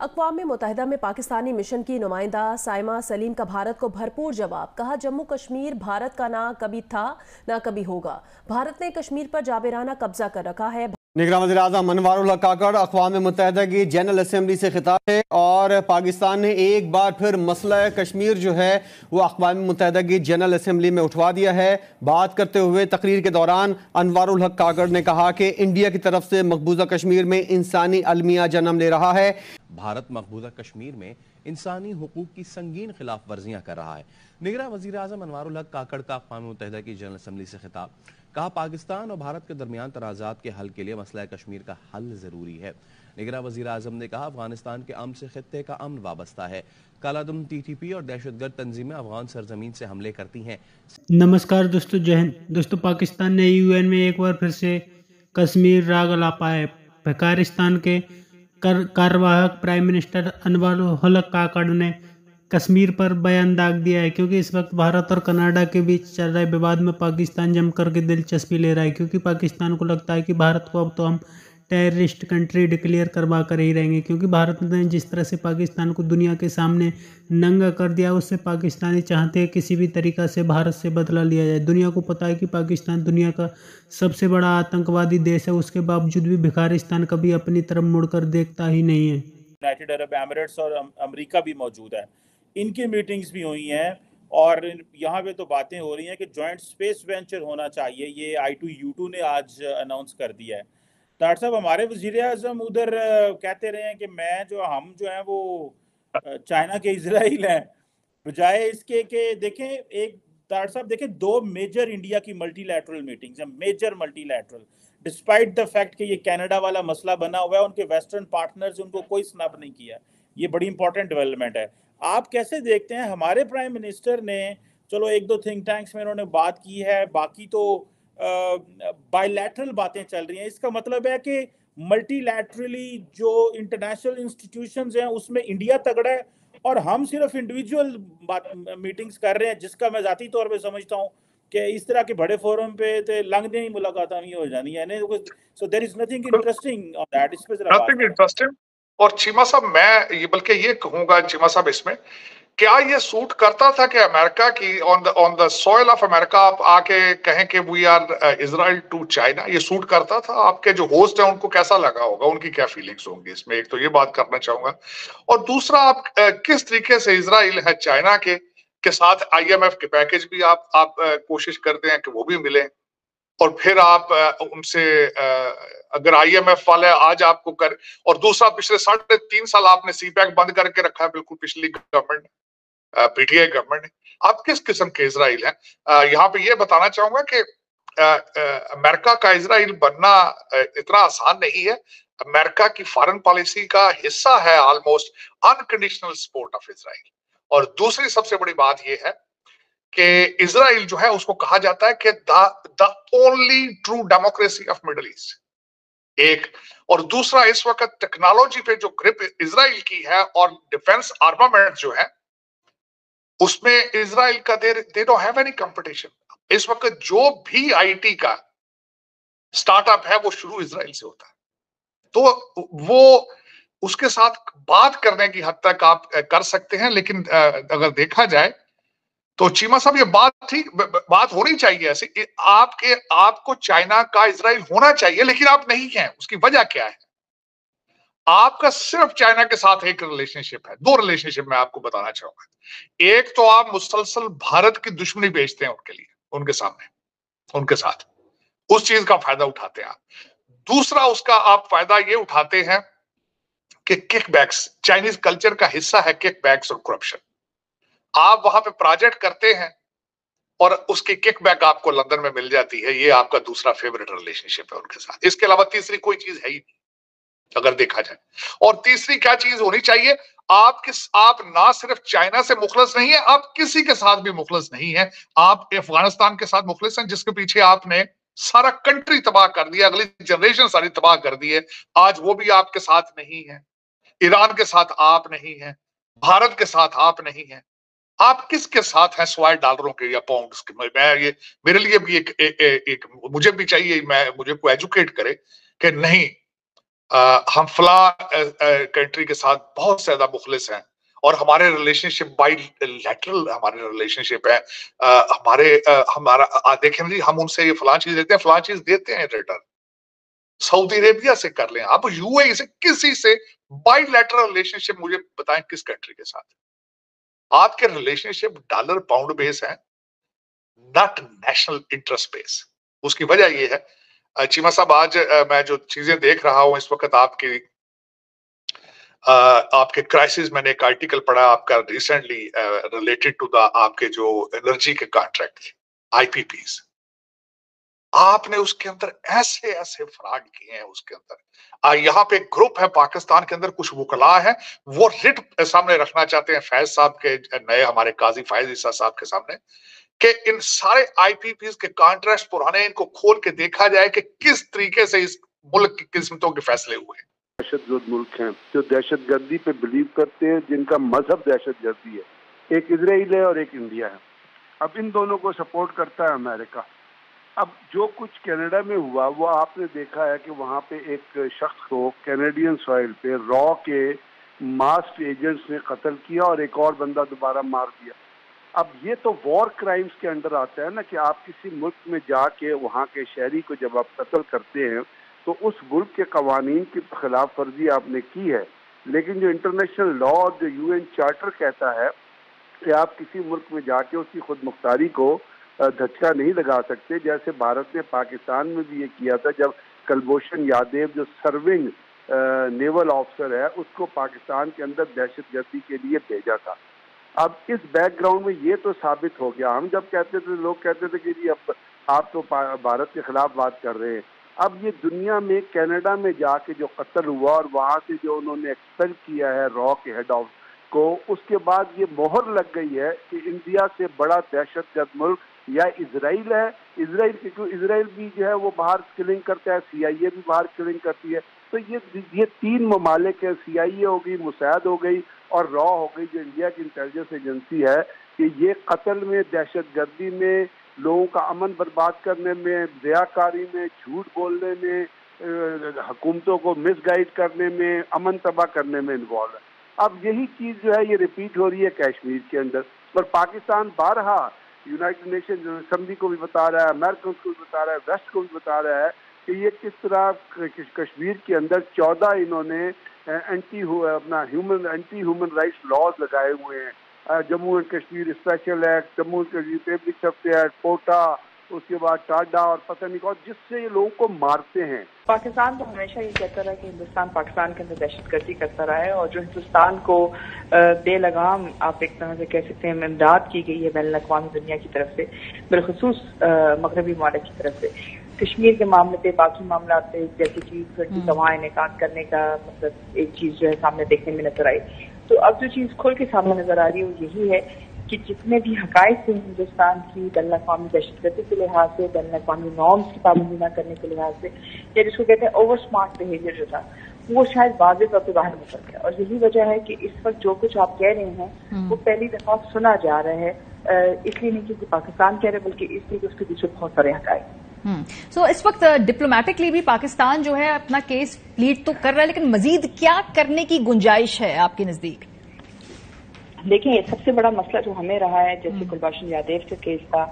अकवा मुतहदा में पाकिस्तानी मिशन की नुमाइंदा साइमा सलीम का भारत को भरपूर जवाब। कहा, जम्मू कश्मीर भारत का ना कभी था, ना कभी होगा। भारत ने कश्मीर पर जाबेराना कब्जा कर रखा है। निगरान वजी अजम मनवारुल काकड़ अकवा मुतहदा की जनरल असम्बली से खिताब है और पाकिस्तान ने एक बार फिर मसला कश्मीर जो है, वो अकवा मुतहदा की जनरल असम्बली में उठवा दिया है। बात करते हुए तकरीर के दौरान अनवारुल हक काकड़ ने कहा कि इंडिया की तरफ़ से मकबूजा कश्मीर में इंसानी अलमिया जन्म ले रहा है। भारत मकबूजा कश्मीर में इंसानी हकूक की संगीन खिलाफ वर्जियाँ कर रहा है। निगरा वज़ीर अजम अनवारुल हक काकड़ का अकवा मुतहदा की जनरल असम्बली से खिताब। कहा पाकिस्तान और भारत के दरमियान तनाजात के हल के लिए मसला कश्मीर का हल ज़रूरी है। निगरा वज़ीर आज़म ने कहा, अफ़गानिस्तान के अम से खत्े का अमन वाबस्ता है। कालादम टी टी पी और दहशतगर्द तंजीमें अफगान सरजमीन से हमले करती हैं। नमस्कार दोस्तों जहन दोस्तों, पाकिस्तान ने यू एन में एक बार फिर से कश्मीर राग लापा है। पकारिस्तान के कर, कार्यवाहक प्राइम मिनिस्टर अनवर हलक काकड़ ने कश्मीर पर बयान दाग दिया है, क्योंकि इस वक्त भारत और कनाडा के बीच चल रहे विवाद में पाकिस्तान जम करके दिलचस्पी ले रहा है, क्योंकि पाकिस्तान को लगता है कि भारत को अब तो हम टेररिस्ट कंट्री डिक्लेयर करवा कर ही रहेंगे, क्योंकि भारत ने जिस तरह से पाकिस्तान को दुनिया के सामने नंगा कर दिया, उससे पाकिस्तानी चाहते हैं किसी भी तरीक़ा से भारत से बदला लिया जाए। दुनिया को पता है कि पाकिस्तान दुनिया का सबसे बड़ा आतंकवादी देश है, उसके बावजूद भी भिखारिस्तान कभी अपनी तरफ़ मुड़कर देखता ही नहीं है। यूनाइटेड अरब एमिरेट्स और अमेरिका भी मौजूद है। इनकी मीटिंग्स भी हुई हैं और यहाँ पे तो बातें हो रही हैं कि जॉइंट स्पेस वेंचर होना चाहिए, ये आई टू यू टू ने आज अनाउंस कर दिया है। डॉक्टर साहब, हमारे वज़ीर अजम उधर कहते रहे हैं कि मैं जो, हम जो है वो चाइना के इसराइल हैं। बजाय इसके कि देखें, एक, डॉक्टर साहब, देखें, दो मेजर इंडिया की मल्टीलैटरल मीटिंग्स हैं major multilateral despite the fact कि ये कनाडा वाला मसला बना हुआ है, उनके वेस्टर्न पार्टनर्स उनको कोई स्नब नहीं किया। ये बड़ी इंपॉर्टेंट डेवलपमेंट है। आप कैसे देखते हैं? हमारे प्राइम मिनिस्टर ने चलो एक दो थिंक टैंक्स में उन्होंने बात की है बाकी तो बायलैटरल बातें चल रही हैं। इसका मतलब है कि मल्टीलैटरली जो इंटरनेशनल इंस्टीट्यूशंस हैं उसमें इंडिया तगड़ा है और हम सिर्फ़ इंडिविजुअल बात मीटिंग्स कर रहे हैं जिसका मैं जाती तौर पे समझता हूँ कि इस तरह के बड़े फोरम पे ते लंघने ही मुलाकात नहीं हो जानी है। So there is nothing interesting on that इस पे जरा नथिंग इंटरेस्टिंग और चीमा साहब मैं ये बल्कि ये कहूँगा चीमा साहब इसमें क्या ये सूट करता था कि अमेरिका की? On the on the soil of America आप आके कहें कि we are Israel to China ये सूट करता था? आपके जो होस्ट है उनको कैसा लगा होगा? उनकी क्या फीलिंग्स होंगी इसमें? एक तो ये बात करना चाहूँगा। और दूसरा आप uh, किस तरीके से इसराइल है चाइना के के साथ आईएमएफ के पैकेज भी आप आप uh, कोशिश करते हैं कि वो भी मिले? और फिर आप उनसे अगर आईएमएफ वाले आज आपको कर, और दूसरा पिछले साढ़े तीन साल आपने सी पैक बंद करके रखा है, बिल्कुल पिछली गवर्नमेंट ने पीटीआई गवर्नमेंट ने। आप किस किस्म के इसराइल हैं? यहाँ पे ये बताना चाहूँगा कि अमेरिका का इसराइल बनना इतना आसान नहीं है। अमेरिका की फॉरेन पॉलिसी का हिस्सा है almost unconditional support of Israel और दूसरी सबसे बड़ी बात यह है कि इसराइल जो है उसको कहा जाता है कि the only true democracy of Middle East. एक, और दूसरा, इस वक्त टेक्नोलॉजी पे जो ग्रिप इसराइल की है और डिफेंस आर्मामेंट जो है, उसमें इसराइल का they they don't have any competition इस वक्त जो भी आईटी का स्टार्टअप है, वो शुरू इसराइल से होता है। तो वो, उसके साथ बात करने की हद तक आप कर सकते हैं, लेकिन अगर देखा जाए तो चीमा साहब, ये बात थी बात होनी चाहिए ऐसे कि आपके, आपको चाइना का इसराइल होना चाहिए, लेकिन आप नहीं हैं, उसकी वजह क्या है? आपका सिर्फ़ चाइना के साथ एक रिलेशनशिप है, दो रिलेशनशिप मैं आपको बताना चाहूँगा। एक तो आप मुसलसल भारत की दुश्मनी बेचते हैं उनके लिए, उनके सामने, उनके साथ, उस चीज़ का फ़ायदा उठाते हैं आप। दूसरा उसका आप फ़ायदा ये उठाते हैं कि किक बैक्स चाइनीज़ कल्चर का हिस्सा है किक बैक्स और करप्शन आप वहाँ पे प्रोजेक्ट करते हैं और उसकी किकबैक आपको लंदन में मिल जाती है, ये आपका दूसरा फेवरेट रिलेशनशिप है उनके साथ। इसके अलावा तीसरी कोई चीज़ है ही नहीं, अगर देखा जाए। और तीसरी क्या चीज़ होनी चाहिए, आप किस, आप ना सिर्फ़ चाइना से मुखलस नहीं है, आप किसी के साथ भी मुखलस नहीं है। आप अफ़गानिस्तान के साथ मुखलस हैं, जिसके पीछे आपने सारा कंट्री तबाह कर दिया, अगली जनरेशन सारी तबाह कर दी है। आज वो भी आपके साथ नहीं है, ईरान के साथ आप नहीं है, भारत के साथ आप नहीं है। आप किसके साथ हैं सवाए डॉलरों के या पाउंड्स के? मैं ये मेरे लिए भी एक, ए, ए, एक मुझे भी चाहिए मैं मुझे को एजुकेट करे कि नहीं आ, हम फला कंट्री के साथ बहुत ज़्यादा मुखलिस हैं और हमारे रिलेशनशिप बाई लेटरल हमारे रिलेशनशिप है। आ, हमारे आ, हमारा देखें जी हम उनसे ये फलां चीज़ देते हैं फला चीज़ देते हैं रिटर्न सऊदी अरेबिया से कर लें। आप यूए से किसी से बाई लेटरल रिलेशनशिप मुझे बताएँ किस कंट्री के साथ? आपके रिलेशनशिप डॉलर पाउंड बेस है नॉट नेशनल इंटरेस्ट बेस उसकी वजह यह है चीमा साहब, आज मैं जो चीज़ें देख रहा हूँ इस वक्त आपकी आपके क्राइसिस मैंने एक आर्टिकल पढ़ा आपका रिसेंटली रिलेटेड टू द आपके जो एनर्जी के कॉन्ट्रैक्ट आईपीपीस आपने उसके अंदर ऐसे ऐसे फ्रॉड किए हैं उसके अंदर। यहाँ पे ग्रुप है पाकिस्तान के अंदर, कुछ वकला है। वो रिट सामने रखना चाहते हैं फैज साहब के नए हमारे काजी फैज ईसा साहब के सामने, कि इन सारे आईपीपी के कॉन्ट्रैक्ट पुराने, इनको खोल के देखा जाए कि किस तरीके से इस मुल्क की किस्मतों के फैसले हुए। दहशत गर्द मुल्क हैं, जो दहशत गर्दी पे बिलीव करते हैं, जिनका मज़हब दहशत गर्दी है। एक इसराइल है और एक इंडिया है। अब इन दोनों को सपोर्ट करता है अमेरिका। अब जो कुछ कनाडा में हुआ, वो आपने देखा है कि वहाँ पे एक शख्स को कैनेडियन सॉइल पे रॉ के मास्क एजेंट्स ने कत्ल किया और एक और बंदा दोबारा मार दिया। अब ये तो वॉर क्राइम्स के अंडर आता है ना कि आप किसी मुल्क में जाके वहाँ के शहरी को जब आप कत्ल करते हैं तो उस मुल्क के कवानीन की खिलाफ वर्जी आपने की है। लेकिन जो इंटरनेशनल लॉ और जो यूएन चार्टर कहता है कि आप किसी मुल्क में जाके उसकी खुद मुख्तारी को धचका नहीं लगा सकते। जैसे भारत ने पाकिस्तान में भी ये किया था, जब कलभूषण यादव, जो सर्विंग नेवल ऑफिसर है, उसको पाकिस्तान के अंदर दहशत गर्दी के लिए भेजा था। अब इस बैकग्राउंड में ये तो साबित हो गया। हम जब कहते थे, लोग कहते थे कि जी, अब आप तो भारत के खिलाफ बात कर रहे हैं। अब ये दुनिया में, कनाडा में जाके जो कत्ल हुआ और वहाँ से जो उन्होंने एक्सपेल किया है रॉ के हेड ऑफ़, को, उसके बाद ये मोहर लग गई है कि इंडिया से बड़ा दहशत गर्द मुल्क या इसराइल है इसराइल क्योंकि इसराइल भी जो है वो बाहर किलिंग करता है सी आई ए भी बाहर किलिंग करती है। तो ये ये तीन ममालिक है सी आई ए हो गई, मुसैद हो गई और रॉ हो गई, जो इंडिया की इंटेलिजेंस एजेंसी है, कि ये कत्ल में दहशत गर्दी में, लोगों का अमन बर्बाद करने में, दयाकारी में, झूठ बोलने में हुकूमतों को मिसगाइड करने में, अमन तबाह करने में इन्वॉल्व है। अब यही चीज़ जो है, ये रिपीट हो रही है कश्मीर के अंदर। पर पाकिस्तान बारहा यूनाइटेड नेशन असम्बली को भी बता रहा है अमेरिकन को भी बता रहा है वेस्ट को भी बता रहा है कि ये किस तरह कश्मीर के अंदर चौदह इन्होंने एंटी अपना human anti human rights laws लगाए हुए हैं। Jammu and Kashmir special act Jammu and Kashmir public act Kota उसके बाद टाडा और पता नहीं कौन जिससे ये लोगों को मारते हैं। पाकिस्तान तो हमेशा ये कहता रहा कि हिंदुस्तान पाकिस्तान के अंदर दहशत गर्दी करता रहा है और जो हिंदुस्तान को बेलगाम आप एक तरह से कह सकते हैं इमदाद की गई है बैन अवी दुनिया की तरफ़ से बिलखसूस मगरबी ममालिक की तरफ़ से। कश्मीर के मामले पे बाकी मामला पे जैसे कि ट्वेंटी सभा इनका करने का मतलब एक चीज़ जो है सामने देखने में नज़र आई। तो अब जो चीज़ खुल के सामने नज़र आ रही है वो यही है कि जितने भी हकायक थे हिंदुस्तान की बैन अवी दहशतगर्दी के लिहाज से बैन अवी नॉर्म्स की पाबंदी न करने के लिहाज से या जिसको कहते हैं ओवर स्मार्ट बिहेवियर जो था वो शायद वाजे तौर पर बाहर निकल गया और यही वजह है कि इस वक्त जो कुछ आप कह रहे हैं हम्म। वो पहली दफ़ा सुना जा रहा है इसलिए नहीं क्योंकि पाकिस्तान कह रहे बल्कि इसलिए कि उसके पीछे बहुत सारे हकायक सो हम्म। so, इस वक्त डिप्लोमेटिकली भी पाकिस्तान जो है अपना केस प्लीट तो कर रहा है लेकिन मजीद क्या करने की गुंजाइश है आपके नज़दीक देखिए सबसे बड़ा मसला जो हमें रहा है जैसे कुलभाषण कुलभूषण यादव का केस था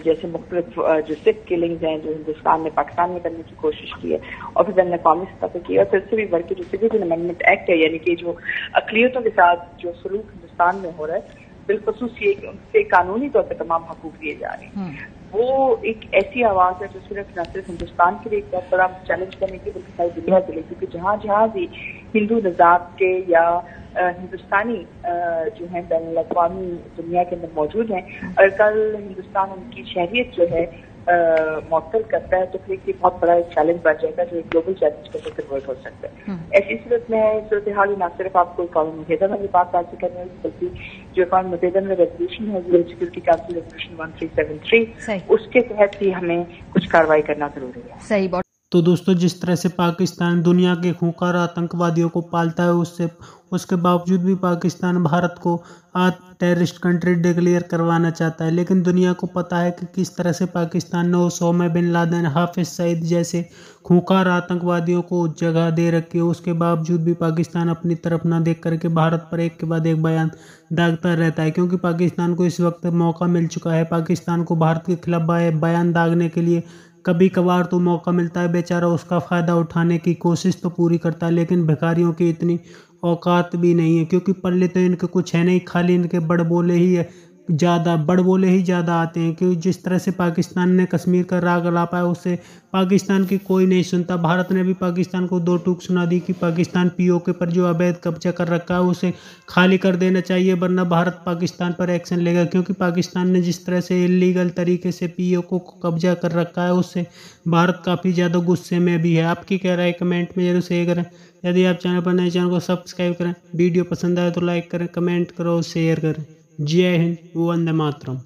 जैसे मुख्तलिफ़ जो सिख किलिंग्स हैं जो हिंदुस्तान ने पाकिस्तान में करने की कोशिश की है और फिर बैन कौमी सतह पर की और फिर से भी बढ़ के जो सिविल अमेंडमेंट एक्ट है यानी कि जो अकलीतों के साथ जो सलूक हिंदुस्तान में हो रहा है बिलखसूस ये उनसे कानूनी तौर पर तमाम हकूक दिए जा रहे हैं हम्म। वो एक ऐसी आवाज़ है जो सिर्फ़ न सिर्फ़ हिंदुस्तान के लिए एक बहुत बड़ा चैलेंज करने की बल्कि सारी दुनिया के लिए क्योंकि जहाँ जहाँ भी हिंदू निज़ाम के या हिंदुस्तानी जो है बैन अवी दुनिया के अंदर मौजूद हैं और कल हिंदुस्तान उनकी शहरीत जो है मअतल करता है तो फिर ये बहुत बड़ा एक चैलेंज बन जाएगा जो एक ग्लोबल चैलेंज के अंदर कन्वर्ट हो सकता है। हम्म। ऐसी सूरत में सूरत हाल ना सिर्फ़ आपको कौन मुहिदा में बात बात करनी होगी बल्कि जो कौन मुहिदा में रेजोल्यूशन है security council resolution one three seven three उसके तहत भी हमें कुछ कार्रवाई करना ज़रूरी है। सही तो दोस्तों, जिस तरह से पाकिस्तान दुनिया के खूंखार आतंकवादियों को पालता है, उससे, उसके बावजूद भी पाकिस्तान भारत को टेररिस्ट कंट्री डिक्लेयर करवाना चाहता है। लेकिन दुनिया को पता है कि किस तरह से पाकिस्तान ने Osama bin Laden, Hafiz Saeed जैसे खूंखार आतंकवादियों को जगह दे रखी है। उसके बावजूद भी पाकिस्तान अपनी तरफ़ ना देख करके भारत पर एक के बाद एक बयान दागता रहता है, क्योंकि पाकिस्तान को इस वक्त मौका मिल चुका है। पाकिस्तान को भारत के खिलाफ बयान दागने के लिए कभी कभार तो मौका मिलता है बेचारा उसका फ़ायदा उठाने की कोशिश तो पूरी करता है, लेकिन भिखारियों की इतनी औकात भी नहीं है, क्योंकि पल्ले तो इनके कुछ है नहीं, खाली इनके बड़बोले ही है। ज़्यादा बड़ बोले ही ज़्यादा आते हैं क्योंकि जिस तरह से पाकिस्तान ने कश्मीर का राग अलापा है, उससे पाकिस्तान की कोई नहीं सुनता। भारत ने भी पाकिस्तान को दो टूक सुना दी कि पाकिस्तान पीओके पर जो अवैध कब्जा कर रखा है, उसे खाली कर देना चाहिए, वरना भारत पाकिस्तान पर एक्शन लेगा। क्योंकि पाकिस्तान ने जिस तरह से इलीगल तरीके से पी को कब्जा कर रखा है, उससे भारत काफ़ी ज़्यादा गुस्से में भी है। आपकी क्या राय? कमेंट में ज़रूर शेयर करें। यदि आप चैनल पर नए चैनल को सब्सक्राइब करें। वीडियो पसंद आए तो लाइक करें, कमेंट करो, शेयर करें। जय हिंद वंदे मातरम